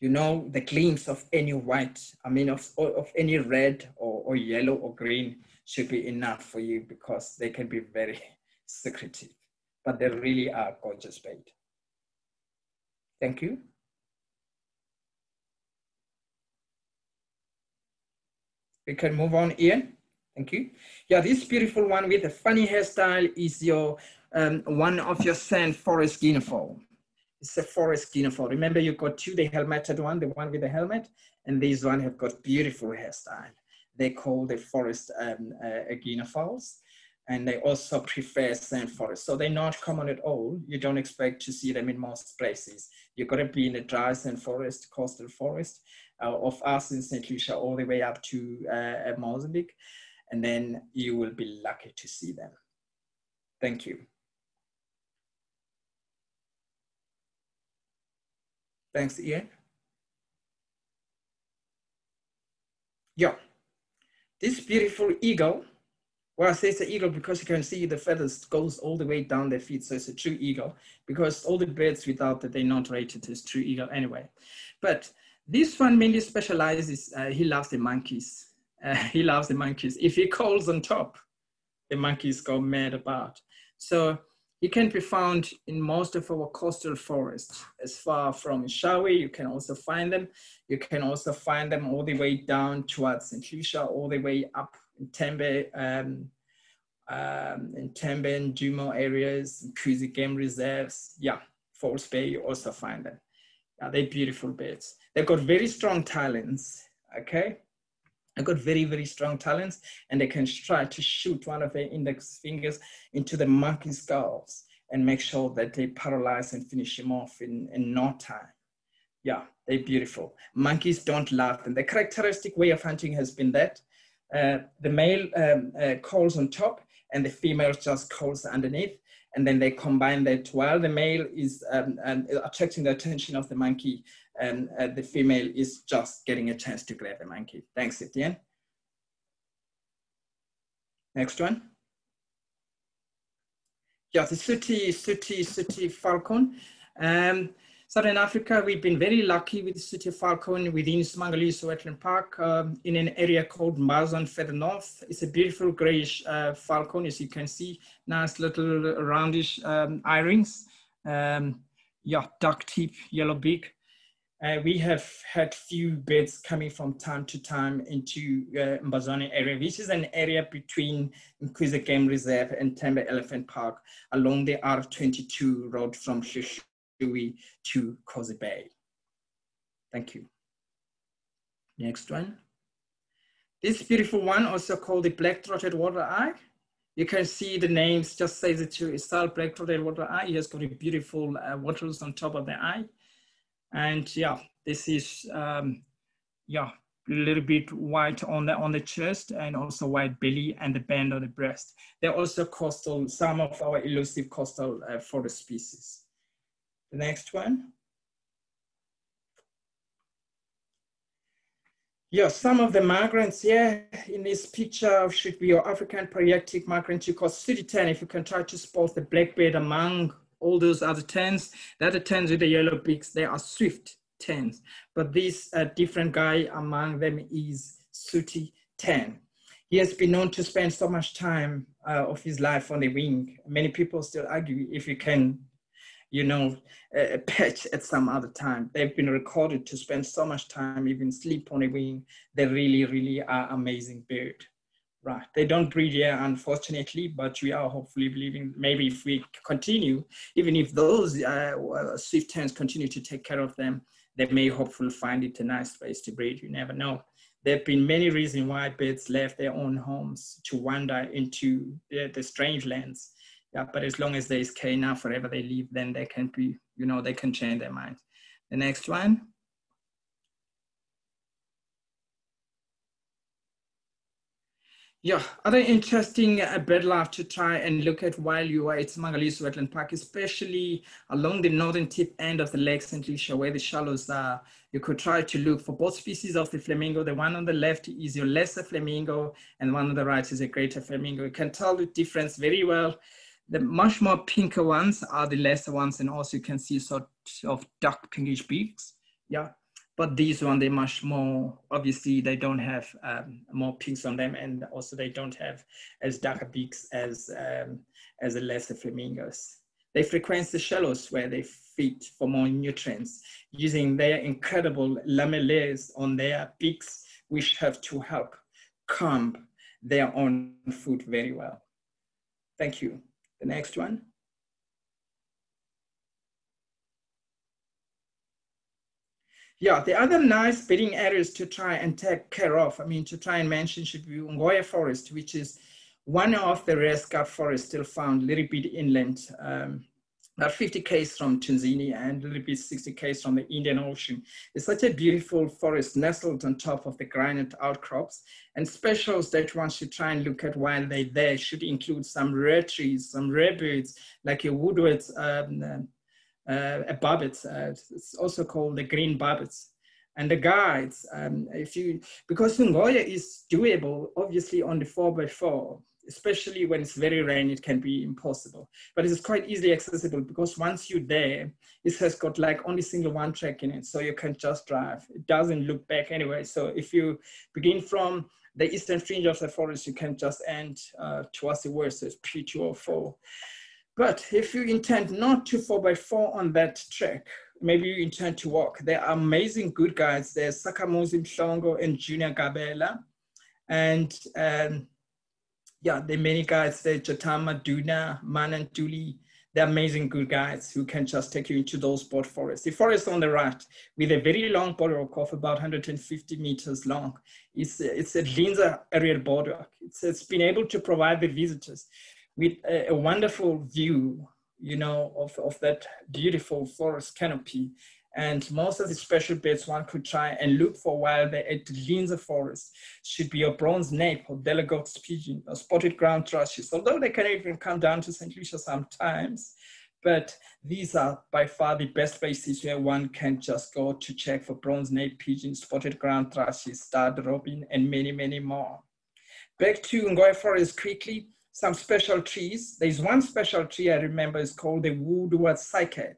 You know, the glimpse of any white, I mean, of, of any red or, or yellow or green should be enough for you because they can be very secretive but they really are gorgeous bait. Thank you. We can move on, Ian. Thank you. Yeah, this beautiful one with a funny hairstyle is your um, one of your sand forest guineafowl. It's a forest guineafowl. Remember, you got two, the helmeted one, the one with the helmet, and these one have got beautiful hairstyle. They call the forest um, uh, and they also prefer sand forest. So they're not common at all. You don't expect to see them in most places. You're gonna be in the dry sand forest, coastal forest uh, of us in St. Lucia all the way up to uh, Mozambique, and then you will be lucky to see them. Thank you. Thanks, Ian. Yeah, this beautiful eagle, well, I say it's an eagle because you can see the feathers goes all the way down their feet. So it's a true eagle because all the birds without that, they're not rated as true eagle anyway. But this one mainly specializes, uh, he loves the monkeys. Uh, he loves the monkeys. If he calls on top, the monkeys go mad about. So he can be found in most of our coastal forests, as far from Shawi, you can also find them. You can also find them all the way down towards St. Lucia, all the way up in Tembe, um, um, in Tembe and Djuma areas, Mkuzi Game Reserves. Yeah, False Bay, you also find them. Yeah, they're beautiful birds. They've got very strong talons, okay? They've got very, very strong talents and they can try to shoot one of their index fingers into the monkey's skulls and make sure that they paralyze and finish him off in, in no time. Yeah, they're beautiful. Monkeys don't laugh. And the characteristic way of hunting has been that uh, the male um, uh, calls on top and the female just calls underneath. And then they combine that while the male is um, um, attracting the attention of the monkey, and uh, the female is just getting a chance to grab the monkey. Thanks, Etienne. Next one. Yeah, the sooty, sooty, sooty falcon. Um, Southern Africa, we've been very lucky with the sooty falcon within Isimangaliso Wetland Park um, in an area called Mazon further north. It's a beautiful grayish uh, falcon, as you can see, nice little roundish um, eye-rings. Um, yeah, dark tip, yellow beak. Uh, we have had few birds coming from time to time into uh, area. This is an area between Mkuza Game Reserve and Tembe Elephant Park along the R22 road from Shishui to Kosi Bay. Thank you. Next one. This beautiful one, also called the black-throated wattle-eye. You can see the names just says it to itself, black-throated wattle-eye. It has got a beautiful uh, wattles on top of the eye. And yeah, this is, um, yeah, a little bit white on the, on the chest and also white belly and the band on the breast. They're also coastal, some of our elusive coastal uh, forest species. The next one. Yeah, some of the migrants here in this picture should be your African Palearctic migrant you call sooty tern. If you can try to spot the blackbird among all those other terns. The other terns with the yellow beaks, they are swift terns. But this uh, different guy among them is Sooty tern. He has been known to spend so much time uh, of his life on the wing. Many people still argue if you can, you know, a patch at some other time. They've been recorded to spend so much time, even sleep on a wing. They really, really are amazing bird. Right, they don't breed here, unfortunately, but we are hopefully believing maybe if we continue, even if those uh, swift terns continue to take care of them, they may hopefully find it a nice place to breed. You never know. There have been many reasons why birds left their own homes to wander into the, the strange lands. Yeah, but as long as there is enough wherever they live, then they can be, you know, they can change their mind. The next one. Yeah, other interesting uh, bird life to try and look at while you are at Mangaliso Wetland Park, especially along the northern tip end of the Lake St. Lucia where the shallows are. You could try to look for both species of the flamingo. The one on the left is your lesser flamingo and one on the right is a greater flamingo. You can tell the difference very well. The much more pinker ones are the lesser ones and also you can see sort of dark pinkish beaks. Yeah, but these one, they're much more, obviously they don't have um, more pinks on them and also they don't have as darker beaks as, um, as the lesser flamingos. They frequent the shallows where they feed for more nutrients using their incredible lamellae on their beaks, which have to help comb their own food very well. Thank you. The next one. Yeah, the other nice breeding areas to try and take care of, I mean, to try and mention should be Ungoya Forest, which is one of the rare scarp forests still found a little bit inland, um, about 50 k's from Tanzania and a little bit 60 k's from the Indian Ocean. It's such a beautiful forest nestled on top of the granite outcrops and specials that one should try and look at while they're there should include some rare trees, some rare birds like your Woodward's, um, uh, a barbet. Uh, it's also called the green barbets. And the guides, um, if you, because Ngoya is doable, obviously on the four by four, especially when it's very rainy, it can be impossible. But it's quite easily accessible because once you're there, it has got like only single one track in it. So you can just drive. It doesn't look back anyway. So if you begin from the eastern fringe of the forest, you can just end uh, towards the west, so it's P204. But if you intend not to four by four on that track, maybe you intend to walk. There are amazing good guides. There's Sakhamuzi Mhlongo and Junior Gabela. And um, yeah, the many guys, there, Jatama, Duna, Manan, Duli. They're amazing good guys who can just take you into those board forests. The forest on the right with a very long boardwalk of about 150 meters long. It's, it's a Dlinza aerial boardwalk. It's, it's been able to provide the visitors with a, a wonderful view, you know, of, of that beautiful forest canopy and most of the special bits one could try and look for while they're at the forest should be a bronze nape or Delegorgue's pigeon or spotted ground thrushes, although they can even come down to St. Lucia sometimes. But these are by far the best places where one can just go to check for bronze nape pigeon, spotted ground thrushes, starred robin, and many, many more. Back to Ngoya Forest quickly, some special trees. There's one special tree I remember is called the Woodward cycad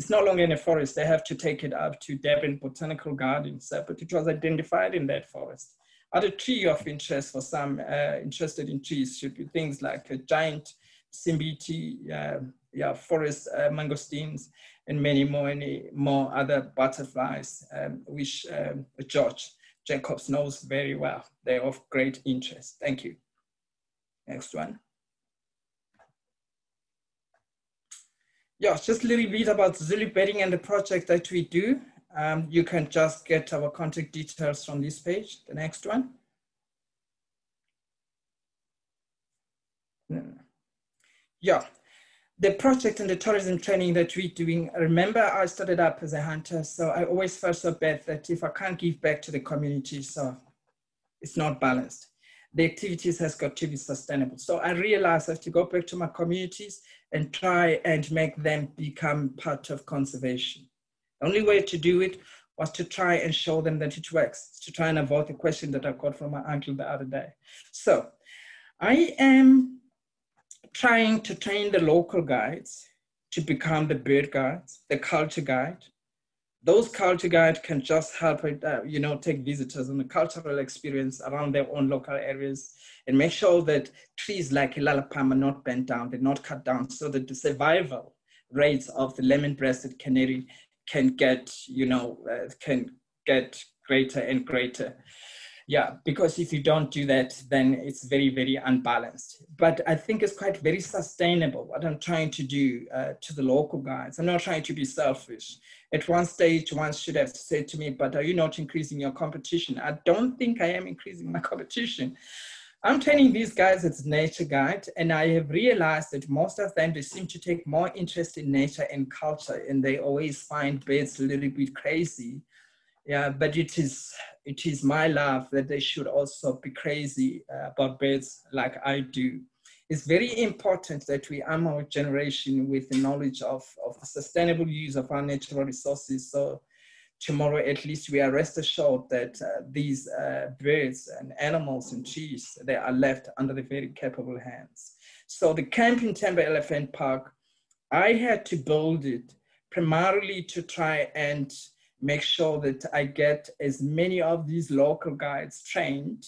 it's no longer in a forest. They have to take it up to Durban Botanical Gardens, uh, but it was identified in that forest. Other tree of interest for some uh, interested in trees should be things like a giant Simbiti, uh, yeah, forest uh, mangosteens, and many more, many more other butterflies, um, which um, George Jacobs knows very well. They're of great interest. Thank you. Next one. Yeah, just a little bit about Zulu Birding and the project that we do. Um, you can just get our contact details from this page, the next one. Yeah, the project and the tourism training that we're doing, remember I started up as a hunter, so I always felt so bad that if I can't give back to the community, so it's not balanced the activities has got to be sustainable. So I realized I have to go back to my communities and try and make them become part of conservation. The only way to do it was to try and show them that it works, to try and avoid the question that I got from my uncle the other day. So I am trying to train the local guides to become the bird guides, the culture guide, those culture guides can just help uh, you know take visitors on a cultural experience around their own local areas and make sure that trees like Ilala palm are not bent down, they're not cut down, so that the survival rates of the lemon-breasted canary can get you know uh, can get greater and greater. Yeah because if you don't do that then it's very very unbalanced. But i think it's quite very sustainable what i'm trying to do uh, to the local guys i'm not trying to be selfish at one stage one should have said to me but are you not increasing your competition? I don't think i am increasing my competition. I'm training these guys as nature guide and i have realized that most of them they seem to take more interest in nature and culture and they always find birds a little bit crazy. Yeah but it is it is my love that they should also be crazy uh, about birds like i do it's very important that we arm our generation with the knowledge of, of sustainable use of our natural resources. So tomorrow at least we are rest assured that uh, these uh, birds and animals and trees they are left under the very capable hands. So the camp in Elephant Park I had to build it primarily to try and make sure that I get as many of these local guides trained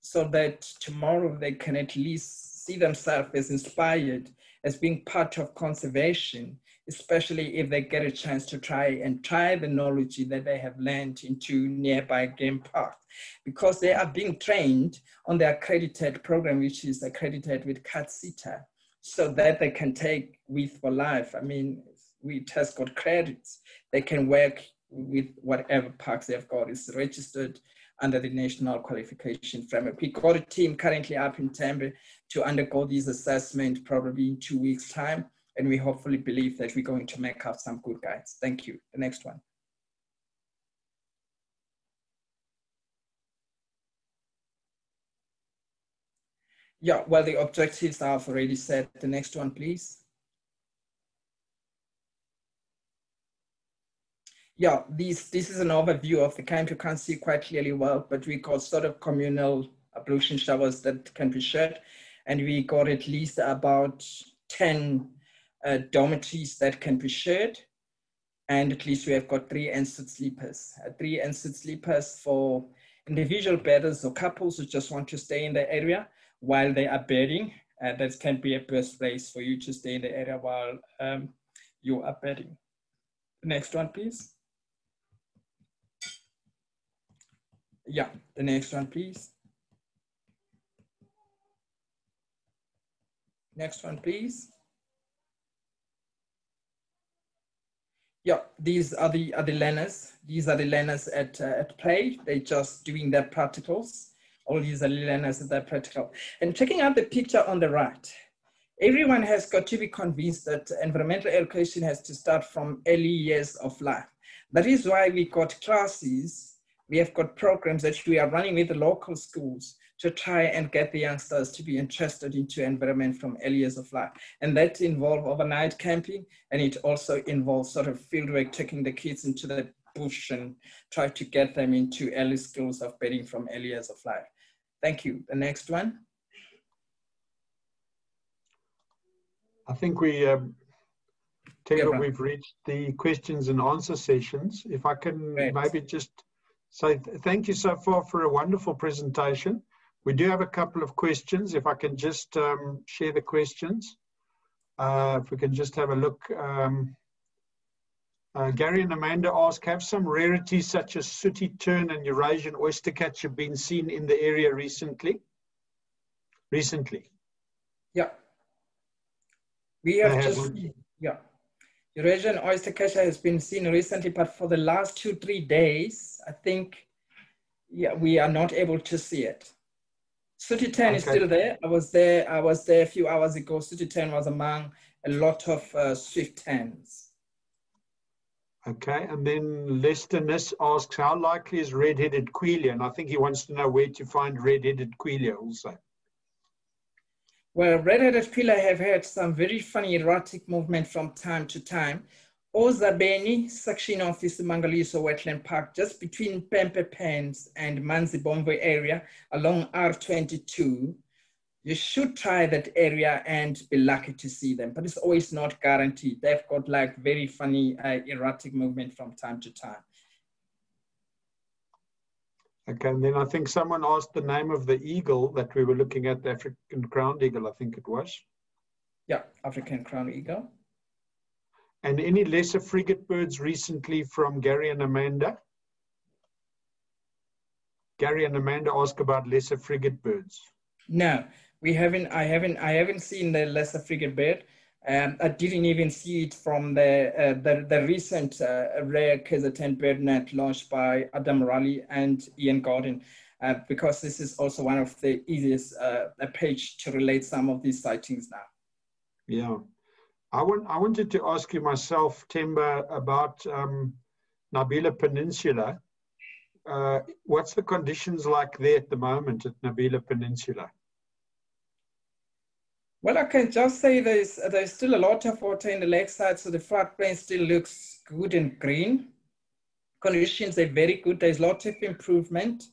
so that tomorrow they can at least see themselves as inspired as being part of conservation, especially if they get a chance to try and try the knowledge that they have learned into nearby game park because they are being trained on the accredited program, which is accredited with CATHSSETA, so that they can take with for life. I mean, we test got credits. They can work with whatever parks they've got is registered under the national qualification framework. We got a team currently up in Tembe to undergo this assessment probably in two weeks time. And we hopefully believe that we're going to make up some good guides. Thank you. The next one. Yeah, well, the objectives I've already said. The next one, please. Yeah, this, this is an overview of the camp. You can't see quite clearly well, but we got sort of communal ablution showers that can be shared. And we got at least about 10 uh, dormitories that can be shared. And at least we have got three ensuite sleepers, uh, three ensuite sleepers for individual bedders or couples who just want to stay in the area while they are bedding. Uh, that can be a best place for you to stay in the area while um, you are bedding. Next one, please. Yeah, the next one, please. Next one, please. Yeah, these are the are the learners. These are the learners at uh, at play. They're just doing their practicals. All these are learners at their practical. And checking out the picture on the right, everyone has got to be convinced that environmental education has to start from early years of life. That is why we got classes. We have got programs that we are running with the local schools to try and get the youngsters to be interested into environment from early years of life. And that involves overnight camping, and it also involves sort of fieldwork, taking the kids into the bush and try to get them into early skills of bedding from early years of life. Thank you. The next one. I think we, um, Taylor, yeah, we've reached the questions and answer sessions. If I can Great. maybe just say th thank you so far for a wonderful presentation. We do have a couple of questions. If I can just um, share the questions. Uh, if we can just have a look. Um, uh, Gary and Amanda ask, have some rarities such as sooty tern and Eurasian oystercatcher been seen in the area recently? Recently? Yeah. We have just, yeah. Eurasian oystercatcher has been seen recently, but for the last two, three days, I think, yeah, we are not able to see it. Sooty tern okay. is still there. I was there. I was there a few hours ago. Sooty tern was among a lot of uh, swift terns. Okay, and then Lester Niss asks, how likely is red-headed quelea? And I think he wants to know where to find red-headed quelea also. Well, red-headed quelea have had some very funny erratic movement from time to time. Ozabeni section of Isimangaliso Wetland Park, just between Pempe Pens and Manzi Manzibombo area along R22. You should try that area and be lucky to see them, but it's always not guaranteed. They've got like very funny uh, erratic movement from time to time. Okay, and then I think someone asked the name of the eagle that we were looking at, the African crowned eagle, I think it was. Yeah, African crowned eagle. And any lesser frigate birds recently from Gary and Amanda? Gary and Amanda ask about lesser frigate birds. No, we haven't. I haven't. I haven't seen the lesser frigate bird. Um, I didn't even see it from the uh, the, the, recent uh, rare KZN bird net launched by Adam Riley and Ian Gordon, uh, because this is also one of the easiest uh, page to relate some of these sightings now. Yeah. I, want, I wanted to ask you myself, Themba, about um, Nibela Peninsula. Uh, what's the conditions like there at the moment at Nibela Peninsula? Well, I can just say there's there's still a lot of water in the lakeside, so the floodplain still looks good and green. Conditions are very good. There's lots of improvement.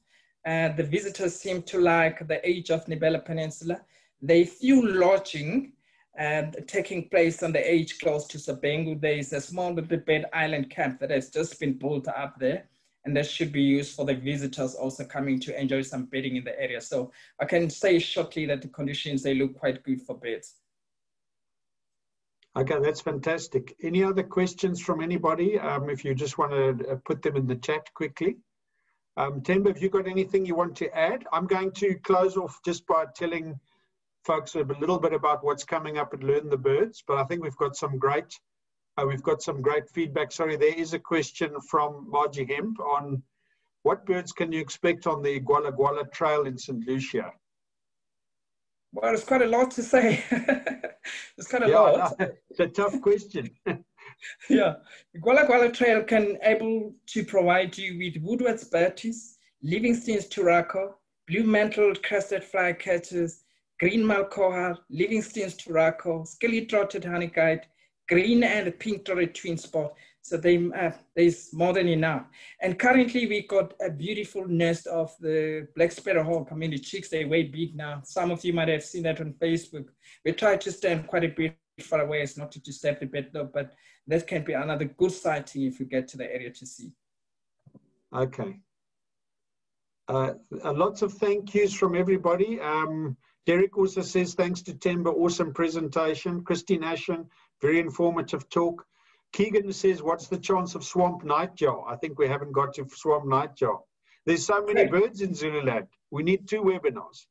Uh, the visitors seem to like the age of Nibela Peninsula. They few lodging and taking place on the edge close to Sabengu. There is a small little bed island camp that has just been built up there and that should be used for the visitors also coming to enjoy some bedding in the area. So I can say shortly that the conditions, they look quite good for beds. Okay, that's fantastic. Any other questions from anybody? Um, if you just want to uh, put them in the chat quickly. Um, Themba, have you got anything you want to add? I'm going to close off just by telling folks a little bit about what's coming up at Learn the Birds, but I think we've got some great uh, we've got some great feedback. Sorry, there is a question from Margie Hemp on what birds can you expect on the Gwala Gwala Trail in St. Lucia? Well, there's quite a lot to say. there's quite a yeah, lot. No, it's a tough question. yeah, the Gwala Gwala Trail can able to provide you with Woodward's batis, Livingstone's Turaco, blue-mantled crested flycatchers, green malkoha, Livingstone's Turaco, scaly-throated honeyguide, green and pink throated twin spot, So they, uh, there's more than enough. And currently we got a beautiful nest of the black sparrowhawk. I mean, the chicks, they way big now. Some of you might have seen that on Facebook. We try to stand quite a bit far away as not to disturb the bed though, but that can be another good sighting if you get to the area to see. Okay. Uh, lots of thank yous from everybody. Um, Derek also says, thanks to Themba, awesome presentation. Christine Ashen, very informative talk. Keegan says, what's the chance of swamp nightjar? I think we haven't got to swamp nightjar. There's so many birds in Zululand. We need two webinars.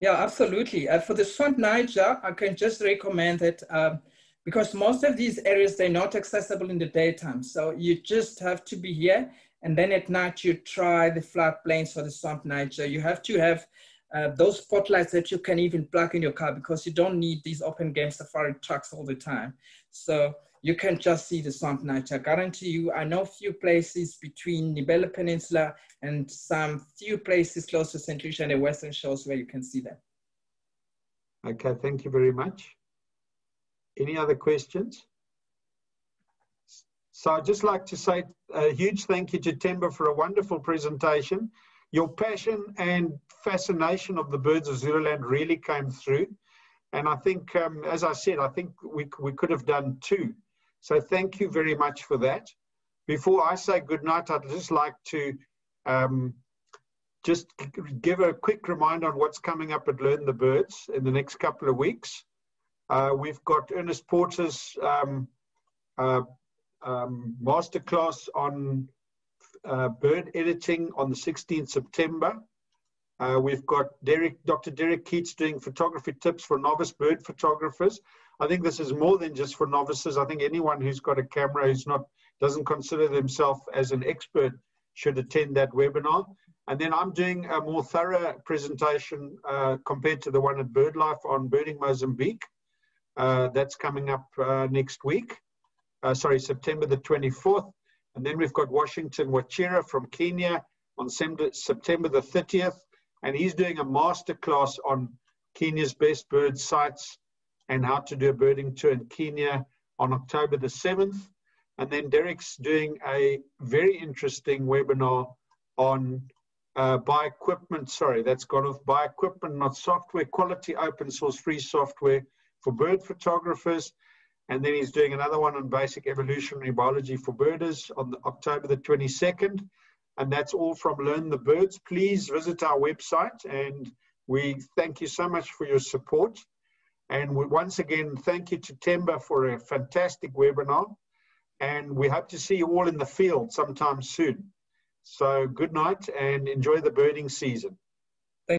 Yeah, absolutely. Uh, for the swamp nightjar, I can just recommend that um, because most of these areas, they're not accessible in the daytime. So you just have to be here. And then at night, you try the flat plains for the swamp nightjar. You have to have uh, those spotlights that you can even plug in your car because you don't need these open game safari trucks all the time. So you can just see the swamp night. I guarantee you, I know few places between Nibela Peninsula and some few places close to St. Lucia and the Western Shores where you can see them. Okay, thank you very much. Any other questions? So I'd just like to say a huge thank you to Themba for a wonderful presentation. Your passion and fascination of the birds of Zululand really came through. And I think, um, as I said, I think we, we could have done two. So thank you very much for that. Before I say good night, I'd just like to um, just give a quick reminder on what's coming up at Learn the Birds in the next couple of weeks. Uh, we've got Ernest Porter's um, uh, um, masterclass on uh, bird editing on the 16th September. Uh, we've got Derek, Dr. Derek Keats doing photography tips for novice bird photographers. I think this is more than just for novices. I think anyone who's got a camera who's not doesn't consider themselves as an expert should attend that webinar. And then I'm doing a more thorough presentation uh, compared to the one at BirdLife on birding Mozambique. Uh, that's coming up uh, next week. Uh, sorry, September the 24th. And then we've got Washington Wachira from Kenya on September the 30th. And he's doing a masterclass on Kenya's best bird sites and how to do a birding tour in Kenya on October the 7th. And then Derek's doing a very interesting webinar on uh, buy equipment, sorry, that's gone off, buy equipment, not software, quality open source free software for bird photographers. And then he's doing another one on basic evolutionary biology for birders on the, October the 22nd. And that's all from Learn the Birds. Please visit our website and we thank you so much for your support. And we, once again, thank you to Themba for a fantastic webinar. And we hope to see you all in the field sometime soon. So good night and enjoy the birding season.